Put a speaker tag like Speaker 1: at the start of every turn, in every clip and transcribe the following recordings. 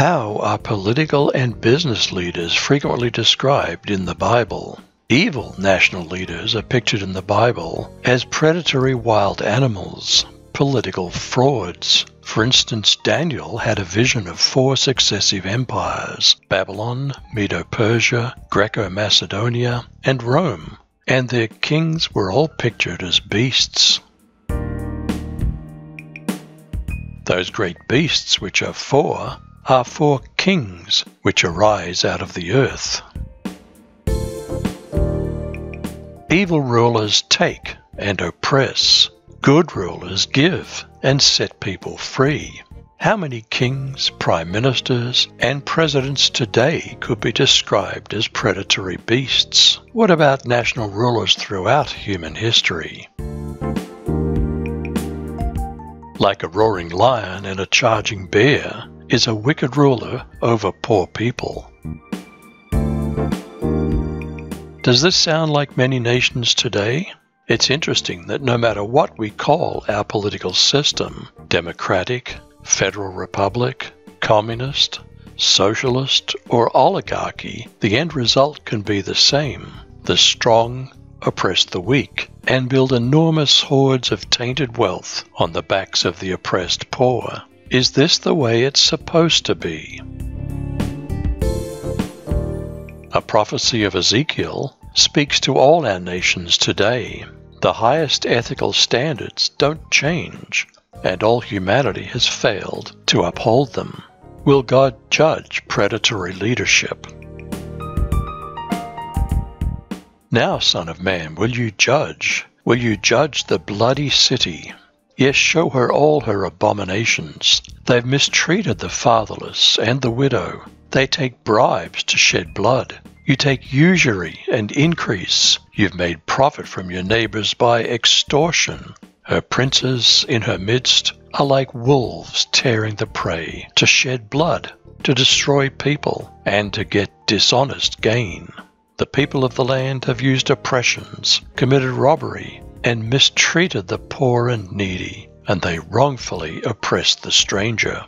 Speaker 1: How are political and business leaders frequently described in the Bible? Evil national leaders are pictured in the Bible as predatory wild animals, political frauds. For instance, Daniel had a vision of four successive empires Babylon, Medo Persia, Greco Macedonia, and Rome, and their kings were all pictured as beasts. Those great beasts, which are four, are four kings which arise out of the earth. Evil rulers take and oppress. Good rulers give and set people free. How many kings, prime ministers, and presidents today could be described as predatory beasts? What about national rulers throughout human history? Like a roaring lion and a charging bear, is a wicked ruler over poor people. Does this sound like many nations today? It's interesting that no matter what we call our political system democratic, federal republic, communist, socialist, or oligarchy the end result can be the same. The strong oppress the weak and build enormous hoards of tainted wealth on the backs of the oppressed poor. Is this the way it's supposed to be? A prophecy of Ezekiel speaks to all our nations today. The highest ethical standards don't change, and all humanity has failed to uphold them. Will God judge predatory leadership? Now, Son of Man, will you judge? Will you judge the bloody city Yes, show her all her abominations. They've mistreated the fatherless and the widow. They take bribes to shed blood. You take usury and increase. You've made profit from your neighbors by extortion. Her princes in her midst are like wolves tearing the prey, to shed blood, to destroy people, and to get dishonest gain. The people of the land have used oppressions, committed robbery, and mistreated the poor and needy, and they wrongfully oppressed the stranger.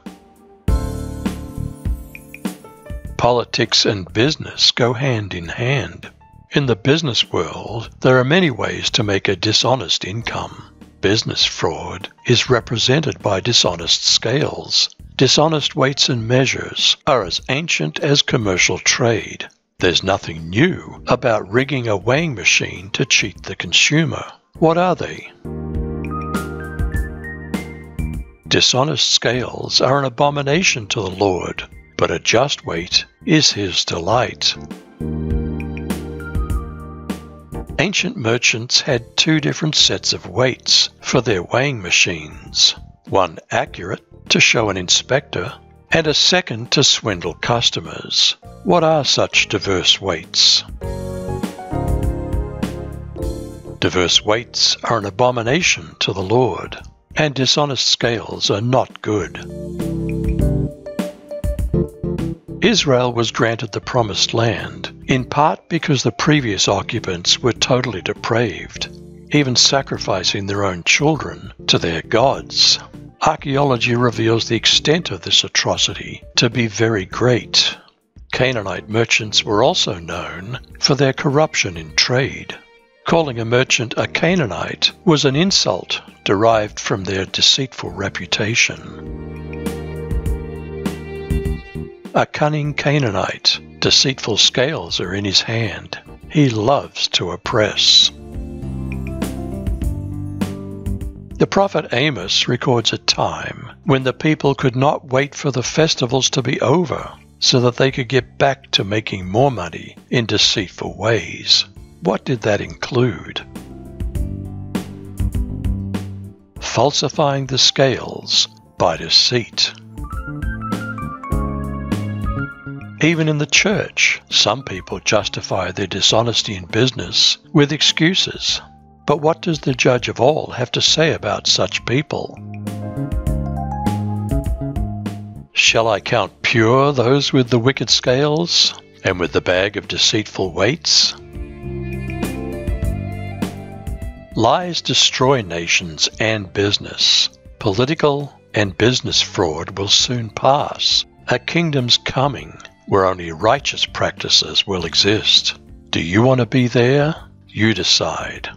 Speaker 1: Politics and business go hand in hand. In the business world, there are many ways to make a dishonest income. Business fraud is represented by dishonest scales. Dishonest weights and measures are as ancient as commercial trade. There's nothing new about rigging a weighing machine to cheat the consumer. What are they? Dishonest scales are an abomination to the Lord, but a just weight is his delight. Ancient merchants had two different sets of weights for their weighing machines one accurate to show an inspector, and a second to swindle customers. What are such diverse weights? Diverse weights are an abomination to the Lord, and dishonest scales are not good. Israel was granted the promised land, in part because the previous occupants were totally depraved, even sacrificing their own children to their gods. Archaeology reveals the extent of this atrocity to be very great. Canaanite merchants were also known for their corruption in trade. Calling a merchant a Canaanite was an insult derived from their deceitful reputation. A cunning Canaanite, deceitful scales are in his hand. He loves to oppress. The prophet Amos records a time when the people could not wait for the festivals to be over so that they could get back to making more money in deceitful ways. What did that include? Falsifying the scales by deceit. Even in the church, some people justify their dishonesty in business with excuses. But what does the judge of all have to say about such people? Shall I count pure those with the wicked scales and with the bag of deceitful weights? Lies destroy nations and business. Political and business fraud will soon pass. A kingdom's coming where only righteous practices will exist. Do you want to be there? You decide.